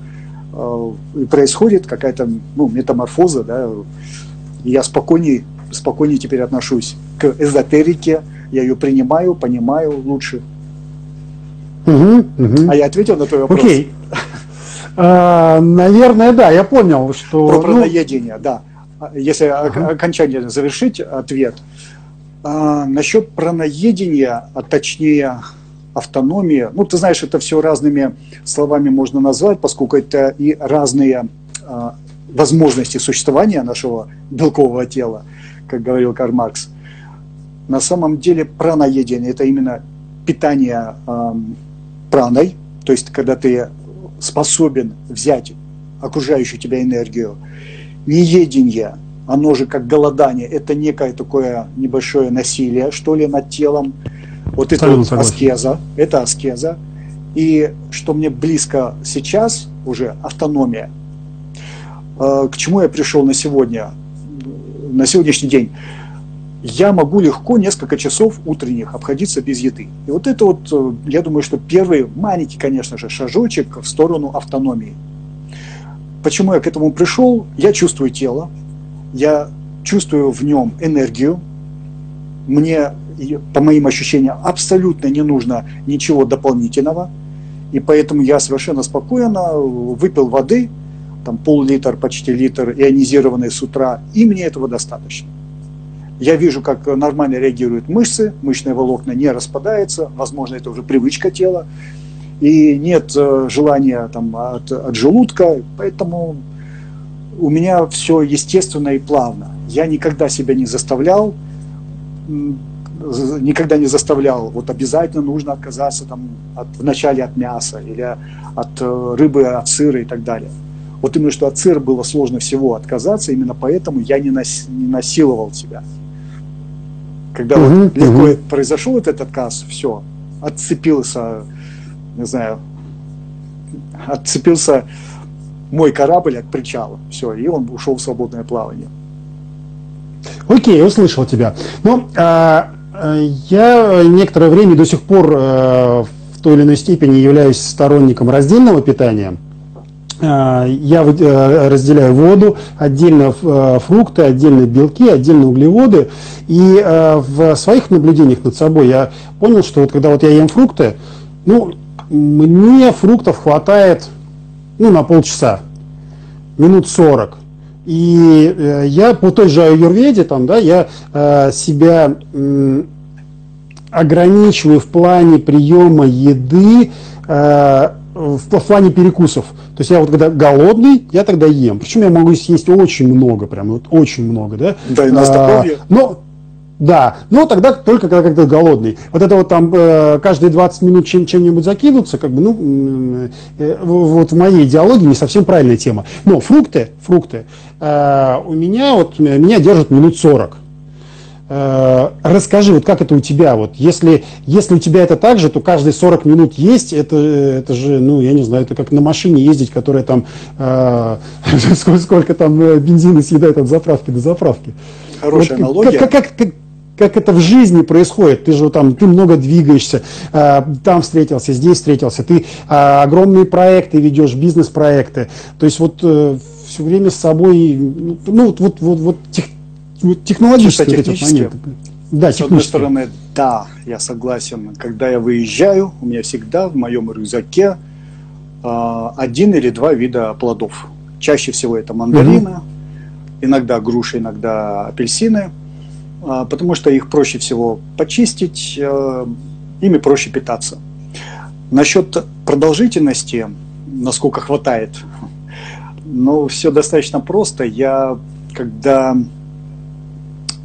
э, и происходит какая-то ну, метаморфоза, да, я спокойнее, спокойнее теперь отношусь к эзотерике, я ее принимаю, понимаю лучше. Угу, угу. А я ответил на твой вопрос. Окей. А, наверное, да, я понял, что... Про праноедение, ну... да. Если ага. окончательно завершить ответ. А, насчет праноедения, а точнее автономии, ну, ты знаешь, это все разными словами можно назвать, поскольку это и разные а, возможности существования нашего белкового тела, как говорил Карл Маркс. На самом деле праноедение – это именно питание э, праной, то есть когда ты способен взять окружающую тебя энергию. Неедение, оно же как голодание, это некое такое небольшое насилие, что ли, над телом. Вот это вот аскеза, это аскеза. И что мне близко сейчас уже автономия – к чему я пришел на сегодня, на сегодняшний день. Я могу легко несколько часов утренних обходиться без еды. И вот это вот, э, я думаю, что первый маленький, конечно же, шажочек в сторону автономии. Почему я к этому пришел? Я чувствую тело, я чувствую в нем энергию, мне, по моим ощущениям, абсолютно не нужно ничего дополнительного, и поэтому я совершенно спокойно выпил воды – там пол-литр, почти литр ионизированной с утра, и мне этого достаточно. Я вижу, как нормально реагируют мышцы, мышечные волокна не распадаются, возможно, это уже привычка тела, и нет э, желания там, от, от желудка, поэтому у меня все естественно и плавно. Я никогда себя не заставлял, никогда не заставлял, вот обязательно нужно отказаться там, от, вначале от мяса или от э, рыбы, от сыра и так далее. Вот именно что от сыра было сложно всего отказаться, именно поэтому я не, нас, не насиловал себя. Когда угу, вот легко угу. произошел этот отказ, все, отцепился, не знаю, отцепился мой корабль от причала, все, и он ушел в свободное плавание. Окей, услышал тебя. Но а, я некоторое время до сих пор а, в той или иной степени являюсь сторонником раздельного питания. Я разделяю воду, отдельно фрукты, отдельно белки, отдельно углеводы. И в своих наблюдениях над собой я понял, что вот когда вот я ем фрукты, ну, мне фруктов хватает ну, на полчаса, минут 40. И э, я по той же аюрведе, там, да, я э, себя э, ограничиваю в плане приема еды, э, в плане перекусов. То есть я вот когда голодный, я тогда ем. Причем я могу съесть очень много, прям вот очень много, да. Да, и на здоровье. А, но да, но тогда только когда когда голодный. Вот это вот там э, каждые 20 минут чем, чем-нибудь закинуться, как бы, ну, э, вот в моей идеологии не совсем правильная тема. Но фрукты, фрукты, э, у меня вот, меня держат минут 40. Э, расскажи, вот как это у тебя? Вот если, если у тебя это так же, то каждые 40 минут есть, это, это же, ну, я не знаю, это как на машине ездить, которая там, э, сколько, сколько там э, бензина съедает от заправки до заправки. Хорошая вот, аналогия. Как, как, как, как это в жизни происходит. Ты же там, ты много двигаешься, э, там встретился, здесь встретился, ты огромные проекты ведешь, бизнес-проекты. То есть вот все время с собой, ну вот, вот, вот, вот тех, технологически вот эти моменты. Да, с одной стороны, да, я согласен. Когда я выезжаю, у меня всегда в моем рюкзаке э, один или два вида плодов. Чаще всего это мандарины, угу. иногда груши, иногда апельсины – а, потому что их проще всего почистить, э, ими проще питаться. Насчет продолжительности, насколько хватает, ну, все достаточно просто. Я, когда...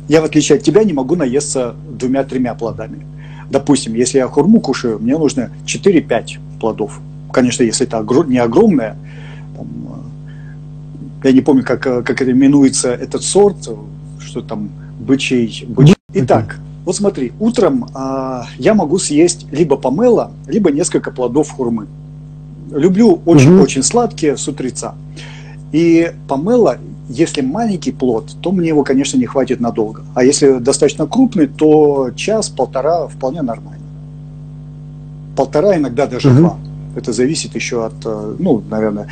Я, в отличие от тебя, не могу наесться двумя-тремя плодами. Допустим, если я хурму кушаю, мне нужно 4-5 плодов. Конечно, если это не огромное, там, э, я не помню, как, как это именуется этот сорт, что там бычий. бычий. Итак, вот смотри, утром а, я могу съесть либо помело, либо несколько плодов хурмы. Люблю очень-очень угу. сладкие с утреца. И помело, если маленький плод, то мне его, конечно, не хватит надолго. А если достаточно крупный, то час-полтора вполне нормально. Полтора, иногда даже угу. два. Это зависит еще от, э, ну, наверное,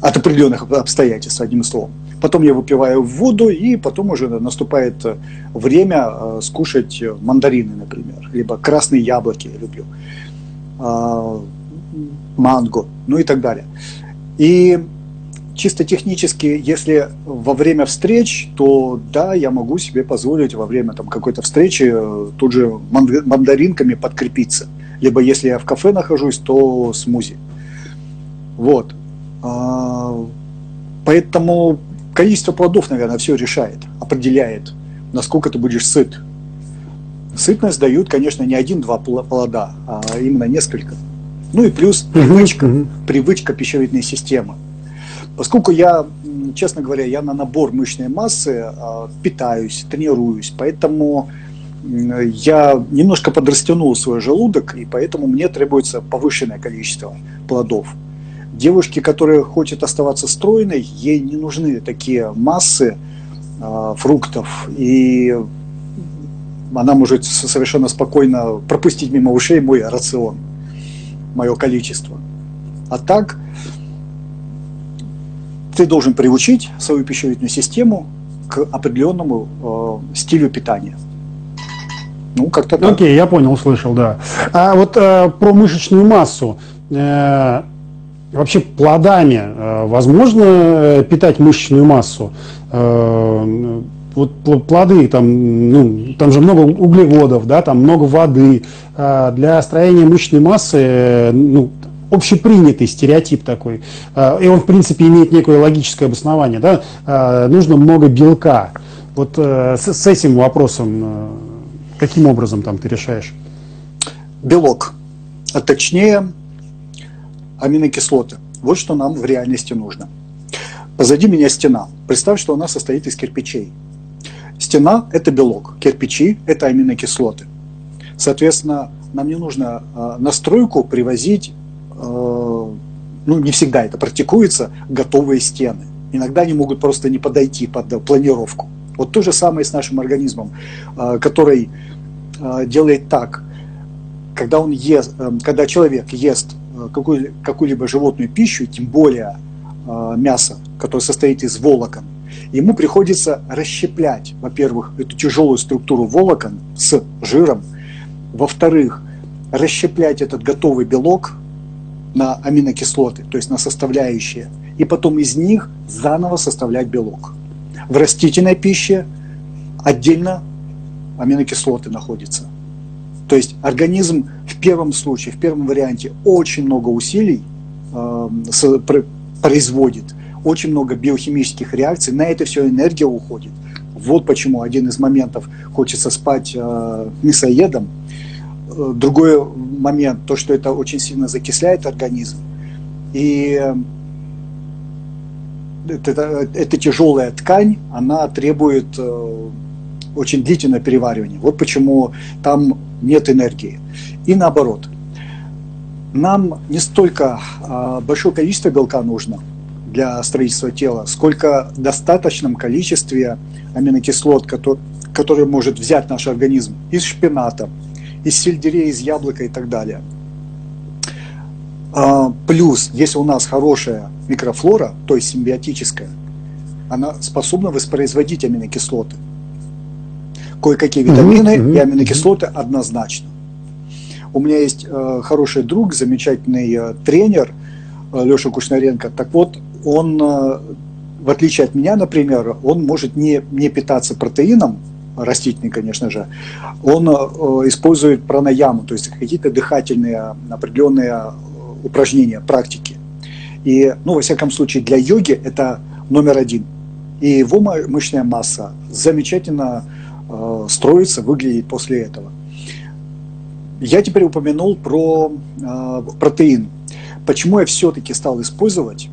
от определенных обстоятельств, одним словом. Потом я выпиваю воду, и потом уже наступает э, время э, скушать мандарины, например, либо красные яблоки я люблю, э, манго, ну и так далее. И чисто технически, если во время встреч, то да, я могу себе позволить во время там, какой-то встречи тут же мандаринками подкрепиться. Либо если я в кафе нахожусь, то смузи. Вот. А, поэтому количество плодов, наверное, все решает, определяет, насколько ты будешь сыт. Сытность дают, конечно, не один-два плода, а именно несколько. Ну и плюс привычка, привычка пищеводной системы. Поскольку я, честно говоря, я на набор мышечной массы э, питаюсь, тренируюсь, поэтому я немножко подрастянул свой желудок, и поэтому мне требуется повышенное количество плодов. Девушке, которая хочет оставаться стройной, ей не нужны такие массы э, фруктов, и она может совершенно спокойно пропустить мимо ушей мой рацион, мое количество. А так ты должен приучить свою пищеводную систему к определенному э, стилю питания. Ну, как-то так. Окей, я понял, услышал, да. А вот э, про мышечную массу. Э, вообще плодами э, возможно э, питать мышечную массу? Э, вот плоды, там, ну, там же много углеводов, да, там много воды. Для строения мышечной массы, ну, общепринятый стереотип такой, и он, в принципе, имеет некое логическое обоснование, да, нужно много белка. Вот с, с этим вопросом каким образом там ты решаешь? Белок, а точнее аминокислоты. Вот что нам в реальности нужно. Позади меня стена. Представь, что она состоит из кирпичей. Стена – это белок, кирпичи – это аминокислоты. Соответственно, нам не нужно э, на стройку привозить, э, ну не всегда это практикуется, готовые стены. Иногда они могут просто не подойти под планировку. Вот то же самое с нашим организмом, э, который э, делает так, когда, он ест, э, когда человек ест э, какую, какую-либо животную пищу, тем более э, мясо, которое состоит из волокон, ему приходится расщеплять, во-первых, эту тяжелую структуру волокон с жиром, во-вторых, расщеплять этот готовый белок на аминокислоты, то есть на составляющие, и потом из них заново составлять белок. В растительной пище отдельно аминокислоты находятся. То есть организм в первом случае, в первом варианте очень много усилий э, производит, очень много биохимических реакций, на это все энергия уходит. Вот почему один из моментов хочется спать э, мясоедом. Э, другой момент, то, что это очень сильно закисляет организм. И э, это, это тяжелая ткань, она требует э, очень длительное переваривание. Вот почему там нет энергии. И наоборот. Нам не столько э, большое количество белка нужно для строительства тела, сколько в достаточном количестве аминокислот, который может взять наш организм из шпината, из сельдерея, из яблока и так далее. А, плюс, если у нас хорошая микрофлора, то есть симбиотическая, она способна воспроизводить аминокислоты. Кое-какие витамины mm-hmm. и аминокислоты однозначно. У меня есть э, хороший друг, замечательный э, тренер э, Леша Кушнаренко. Так вот, он, э, в отличие от меня, например, он может не, не питаться протеином, растительный, конечно же, он э, использует пранаяму, то есть какие-то дыхательные определенные э, упражнения, практики. И, ну, во всяком случае, для йоги это номер один. И его мышечная масса замечательно э, строится, выглядит после этого. Я теперь упомянул про протеин. Почему я все-таки стал использовать?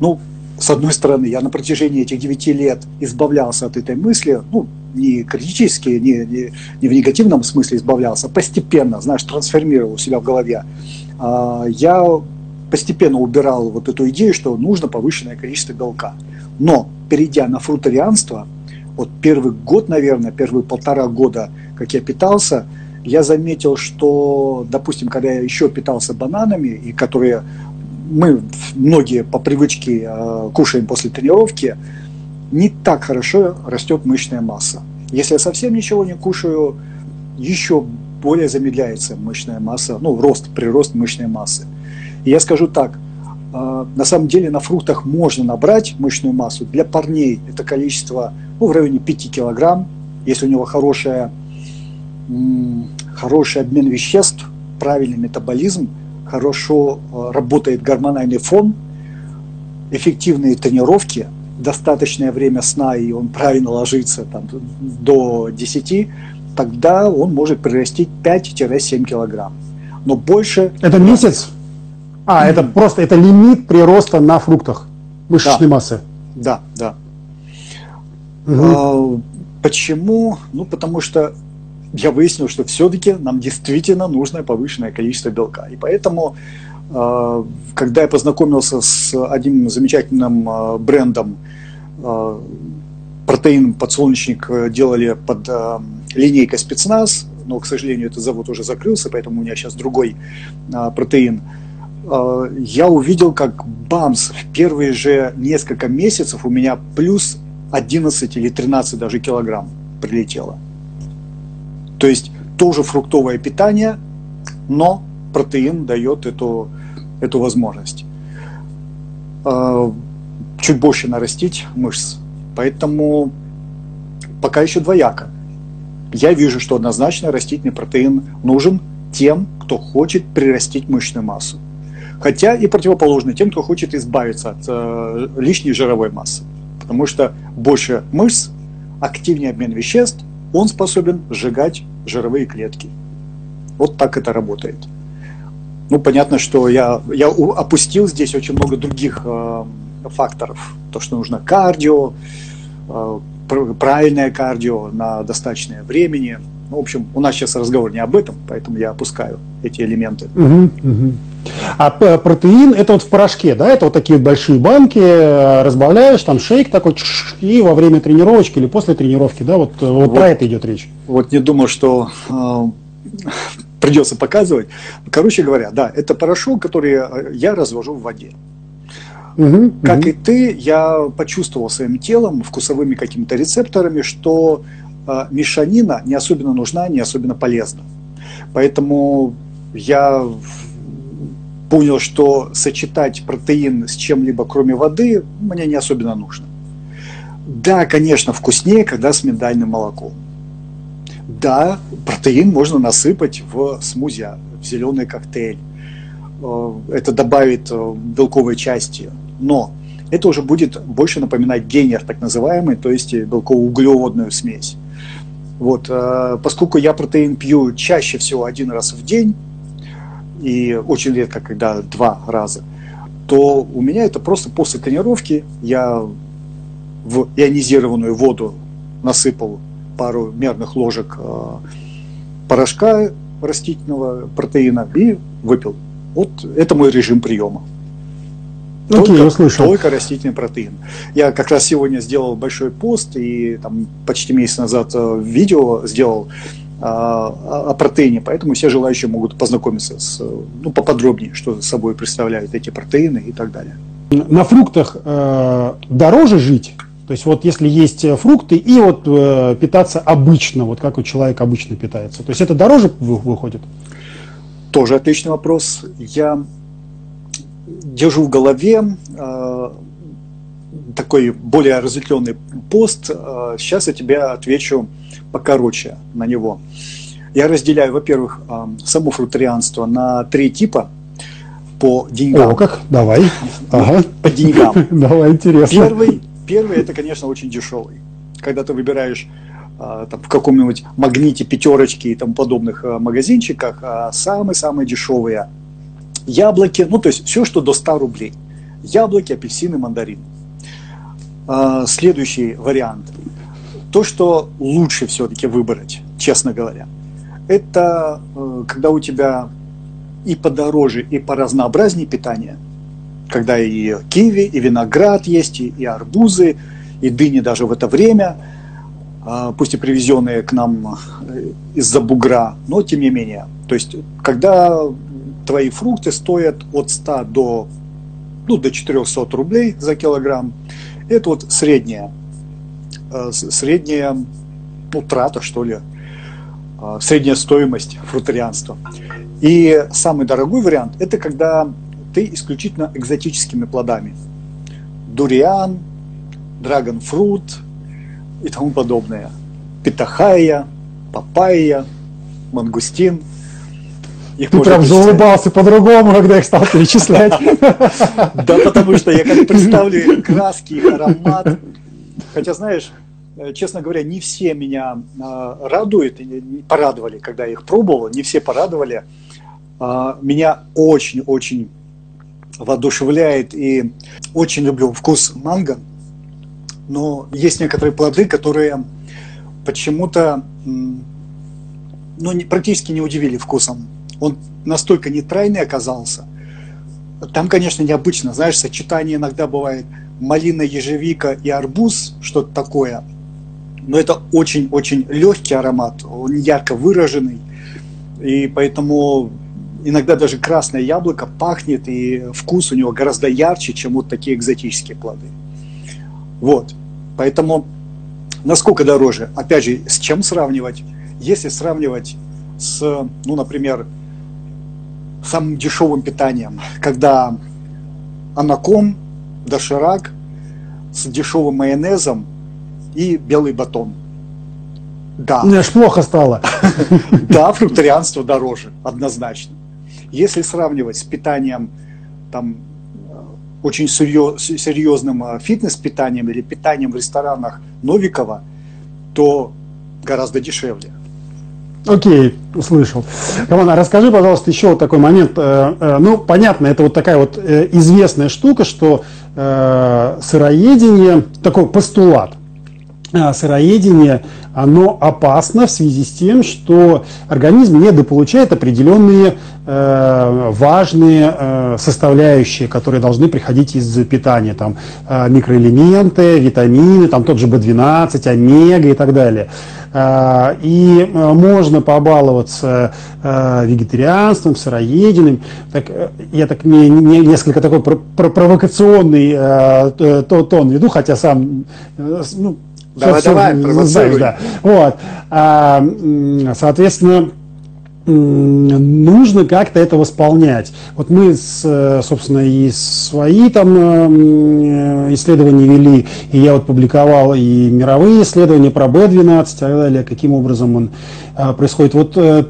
Ну, с одной стороны, я на протяжении этих 9 лет избавлялся от этой мысли, ну, не критически, не, не, не в негативном смысле избавлялся, а постепенно, знаешь, трансформировал себя в голове. А, я постепенно убирал вот эту идею, что нужно повышенное количество белка. Но, перейдя на фрутарианство, вот первый год, наверное, первые полтора года, как я питался, я заметил, что, допустим, когда я еще питался бананами, и которые мы многие по привычке э, кушаем после тренировки, не так хорошо растет мышечная масса. Если я совсем ничего не кушаю, еще более замедляется мышечная масса, ну, рост, прирост мышечной массы. И я скажу так, э, на самом деле на фруктах можно набрать мышечную массу. Для парней это количество ну, в районе 5 килограмм, если у него хорошая, хороший обмен веществ, правильный метаболизм, хорошо э, работает гормональный фон, эффективные тренировки, достаточное время сна, и он правильно ложится там, до 10, тогда он может прирастить 5-7 килограмм. Но больше... Это месяц? А, mm-hmm. это просто это лимит прироста на фруктах мышечной да. массы. Да, да. Угу. А, почему? Ну, потому что я выяснил, что все-таки нам действительно нужно повышенное количество белка. И поэтому, когда я познакомился с одним замечательным а, брендом, а, протеин подсолнечник делали под линейкой спецназ, но, к сожалению, этот завод уже закрылся, поэтому у меня сейчас другой протеин. Я увидел, как бамс в первые же несколько месяцев у меня плюс 11 или 13 даже килограмм прилетело. То есть тоже фруктовое питание, но протеин дает эту, эту возможность. А, чуть больше нарастить мышц. Поэтому пока еще двояко. Я вижу, что однозначно растительный протеин нужен тем, кто хочет прирастить мышечную массу. Хотя и противоположно тем, кто хочет избавиться от э, лишней жировой массы. Потому что больше мышц, активнее обмен веществ, он способен сжигать жировые клетки. Вот так это работает. Ну, понятно, что я, я опустил здесь очень много других э, факторов. То, что нужно кардио, э, правильное кардио на достаточное времени. Ну, в общем, у нас сейчас разговор не об этом, поэтому я опускаю эти элементы. Угу, угу. А протеин это вот в порошке, да? Это вот такие большие банки, э, разбавляешь, там шейк такой, и во время тренировочки или после тренировки, да? Вот, вот, вот про это идет речь. Вот не думаю, что э, придется показывать. Короче говоря, да, это порошок, который э, я развожу в воде. Угу, как угу. и ты, я почувствовал своим телом, вкусовыми какими-то рецепторами, что э, мешанина не особенно нужна, не особенно полезна. Поэтому я понял, что сочетать протеин с чем-либо, кроме воды, мне не особенно нужно. Да, конечно, вкуснее, когда с миндальным молоком. Да, протеин можно насыпать в смузи, в зеленый коктейль. Э, это добавит э, белковой части. Но это уже будет больше напоминать генер, так называемый, то есть белково-углеводную смесь. Вот, э, поскольку я протеин пью чаще всего один раз в день, и очень редко, когда два раза, то у меня это просто после тренировки я в ионизированную воду насыпал пару мерных ложек э, порошка растительного протеина и выпил. Вот это мой режим приема. Только, okay, услышал. только растительный протеин. Я как раз сегодня сделал большой пост и там почти месяц назад э, видео сделал э, о протеине, поэтому все желающие могут познакомиться с, ну, поподробнее, что собой представляют эти протеины и так далее. На фруктах э, дороже жить, то есть вот если есть э, фрукты и вот э, питаться обычно, вот как у человека обычно питается, то есть это дороже выходит? Тоже отличный вопрос. Я держу в голове э, такой более разветвленный пост. Э, сейчас я тебе отвечу покороче на него. Я разделяю, во-первых, э, само фрутарианство на три типа по деньгам. О, как? Давай. Ага. По деньгам. Давай, интересно. Первый Первый это, конечно, очень дешевый. Когда ты выбираешь а, там, в каком-нибудь магните, пятерочке и тому подобных а, магазинчиках, а, самые-самые дешевые яблоки, ну то есть все, что до 100 рублей. Яблоки, апельсины, мандарины. Следующий вариант. То, что лучше все-таки выбрать, честно говоря, это э, когда у тебя и подороже, и по разнообразнее питание – когда и киви, и виноград есть, и, и арбузы, и дыни даже в это время, а, пусть и привезенные к нам э, из-за бугра, но тем не менее. То есть, когда твои фрукты стоят от 100 до, ну, до 400 рублей за килограмм, это вот средняя, э, средняя ну, трата, что ли, э, средняя стоимость фрутарианства. И самый дорогой вариант – это когда ты исключительно экзотическими плодами. Дуриан, драгонфрут и тому подобное. Питахая, папайя, мангустин. Их Ты прям заулыбался по-другому, когда их стал перечислять. Да, потому что я как представлю краски, их аромат. Хотя, знаешь, э, честно говоря, не все меня э, радуют, порадовали, когда я их пробовал, не все порадовали. А, меня очень-очень воодушевляет и очень люблю вкус манго, но есть некоторые плоды, которые почему-то ну, не, практически не удивили вкусом. Он настолько нейтральный оказался. Там, конечно, необычно. Знаешь, сочетание иногда бывает малина, ежевика и арбуз, что-то такое. Но это очень-очень легкий аромат, он ярко выраженный. И поэтому иногда даже красное яблоко пахнет, и вкус у него гораздо ярче, чем вот такие экзотические плоды. Вот. Поэтому насколько дороже? Опять же, с чем сравнивать? Если сравнивать с, ну, например, самым дешевым питанием, когда анаком, доширак с дешевым майонезом и белый батон. Да. Мне аж плохо стало. Да, фрукторианство дороже, однозначно. Если сравнивать с питанием там, э, очень серьезным э, фитнес-питанием или питанием в ресторанах Новикова, то гораздо дешевле. Окей, услышал. Роман, а расскажи, пожалуйста, еще вот такой момент. Э, ну, понятно, это вот такая вот известная штука, что сыроедение, такой постулат – сыроедение, оно опасно в связи с тем, что организм недополучает определенные важные э, составляющие, которые должны приходить из питания. Там э, микроэлементы, витамины, там тот же B12, омега и так далее. Э, и э, можно побаловаться э, вегетарианством, сыроедением. Так, я так не, не, несколько такой провокационный тон веду, хотя сам ну, Давай, все, давай, знаешь, да. Вот. А, соответственно, нужно как-то это восполнять. Вот мы, собственно, и свои там исследования вели, и я вот публиковал и мировые исследования про B12 и так далее, каким образом он происходит. Вот э,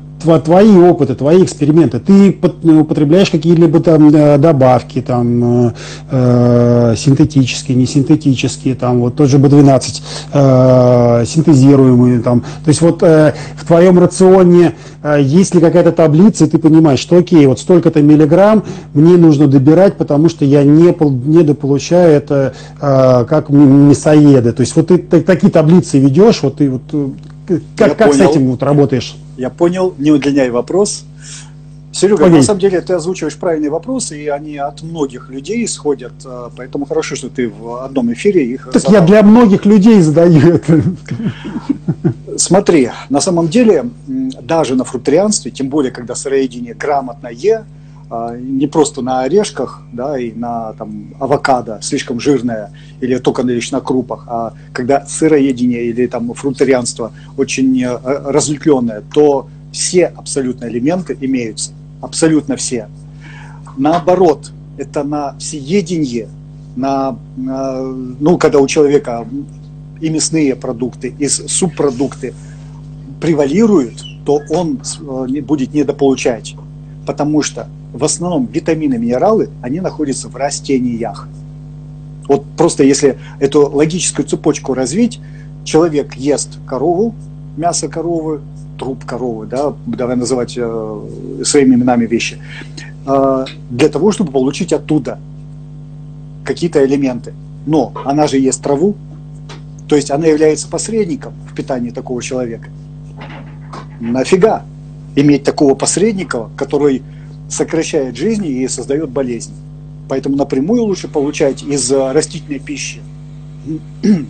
твои опыты, твои эксперименты, ты ну, употребляешь какие-либо там э, добавки, там, э, э, синтетические, не синтетические, там, вот тот же B12, э, синтезируемые, там, то есть вот э, в твоем рационе э, есть ли какая-то таблица, и ты понимаешь, что окей, вот столько-то миллиграмм мне нужно добирать, потому что я не, недополучаю это э, как мясоеды, то есть вот ты, ты такие таблицы ведешь, вот ты вот э, как, как с этим вот работаешь? Я понял, не удлиняй вопрос. Серега, Погоди. на самом деле ты озвучиваешь правильные вопросы, и они от многих людей исходят, а, поэтому хорошо, что ты в одном эфире их Так задал. я для многих людей задаю это. Смотри, на самом деле, даже на фрукторианстве, тем более, когда сыроедение грамотное, а, не просто на орешках, да, и на там, авокадо слишком жирное или только лишь на крупах, а когда сыроедение или там фрукторианство очень э, разветвленное, то все абсолютно элементы имеются, абсолютно все. Наоборот, это на всеедение, на, на ну, когда у человека и мясные продукты, и субпродукты превалируют, то он э, будет недополучать, потому что в основном витамины, минералы, они находятся в растениях. Вот просто если эту логическую цепочку развить, человек ест корову, мясо коровы, труп коровы, да, давай называть э, своими именами вещи, э, для того, чтобы получить оттуда какие-то элементы. Но она же ест траву, то есть она является посредником в питании такого человека. Нафига иметь такого посредника, который сокращает жизни и создает болезни. Поэтому напрямую лучше получать из э, растительной пищи.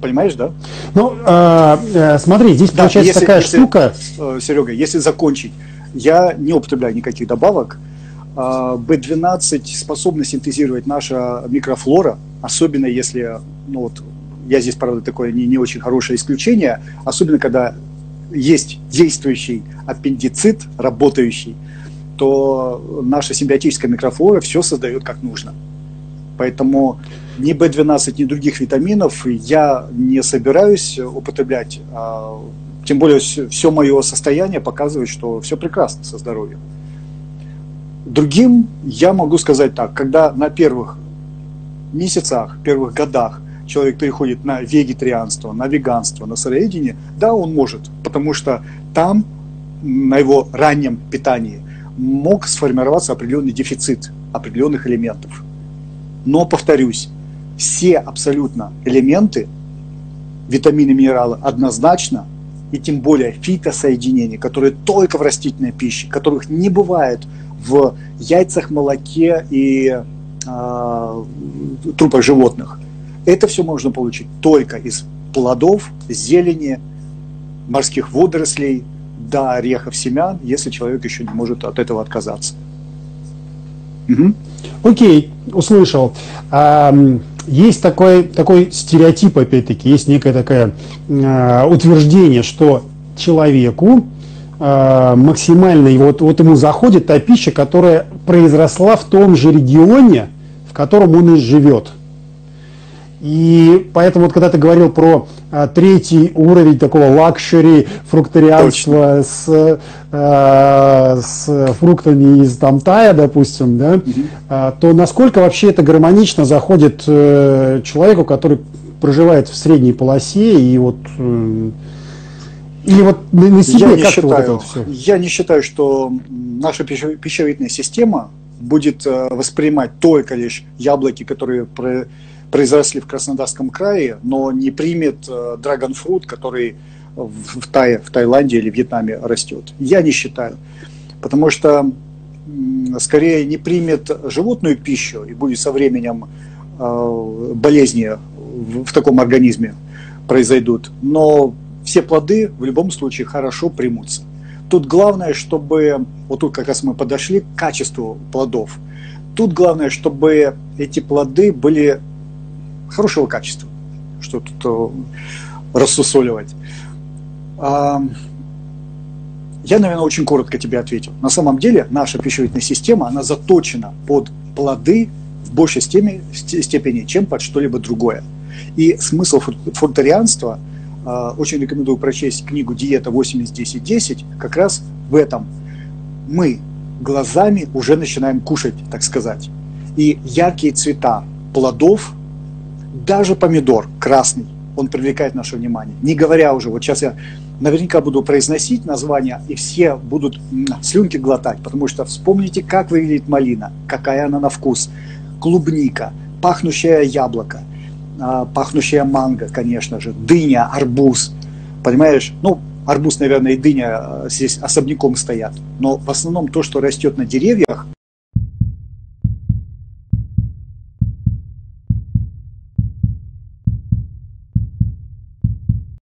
Понимаешь, да? Ну, э, э, смотри, здесь да, получается если, такая если, штука. Э, Серега, если закончить, я не употребляю никаких добавок. B12 способна синтезировать наша микрофлора, особенно если, ну вот, я здесь, правда, такое не, не очень хорошее исключение, особенно когда есть действующий аппендицит, работающий, то наша симбиотическая микрофлора все создает как нужно. Поэтому ни B12, ни других витаминов я не собираюсь употреблять. А, тем более все мое состояние показывает, что все прекрасно со здоровьем. Другим я могу сказать так, когда на первых месяцах, первых годах человек переходит на вегетарианство, на веганство, на сыроедение, да, он может, потому что там на его раннем питании мог сформироваться определенный дефицит определенных элементов. Но, повторюсь, все абсолютно элементы, витамины, минералы однозначно, и тем более фитосоединения, которые только в растительной пище, которых не бывает в яйцах, молоке и э, трупах животных. Это все можно получить только из плодов, зелени, морских водорослей, до орехов, семян, если человек еще не может от этого отказаться. Угу. Окей, услышал. А, есть такой, такой стереотип, опять-таки, есть некое такое а, утверждение, что человеку а, максимально, вот, вот ему заходит та пища, которая произросла в том же регионе, в котором он и живет. И поэтому вот когда ты говорил про а, третий уровень такого luxury фрукторианства с, а, с фруктами из там Тая, допустим, да, угу. а, то насколько вообще это гармонично заходит а, человеку, который проживает в средней полосе и вот э, или вот на, на себе я не считаю, вот это вот все? Я не считаю, что наша пищеводная система будет э, воспринимать только лишь яблоки, которые произросли в Краснодарском крае, но не примет драгонфрут, который в, Тае, в Таиланде или Вьетнаме растет. Я не считаю. потому что скорее не примет животную пищу и будет со временем э, болезни в таком организме произойдут, но все плоды в любом случае хорошо примутся. Тут главное, чтобы, вот тут как раз мы подошли к качеству плодов. Тут главное, чтобы эти плоды были хорошего качества, что тут э, рассусоливать. Я, наверное, очень коротко тебе ответил. На самом деле наша пищеварительная система, она заточена под плоды в большей степени, чем под что-либо другое. И смысл фрукторианства, а, очень рекомендую прочесть книгу «Диета 80-10-10», как раз в этом. Мы глазами уже начинаем кушать, так сказать. И яркие цвета плодов, даже помидор красный, он привлекает наше внимание. Не говоря уже, вот сейчас я наверняка буду произносить названия, и все будут слюнки глотать, потому что вспомните, как выглядит малина, какая она на вкус, клубника, пахнущее яблоко, а, пахнущая манго, конечно же, дыня, арбуз, понимаешь? Ну, арбуз, наверное, и дыня а, здесь особняком стоят, но в основном то, что растет на деревьях,